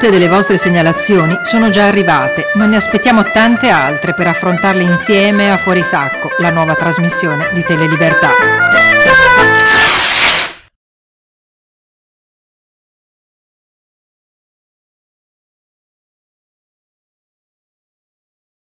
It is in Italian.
Molte delle vostre segnalazioni sono già arrivate, ma ne aspettiamo tante altre per affrontarle insieme a Fuori Sacco, la nuova trasmissione di Telelibertà.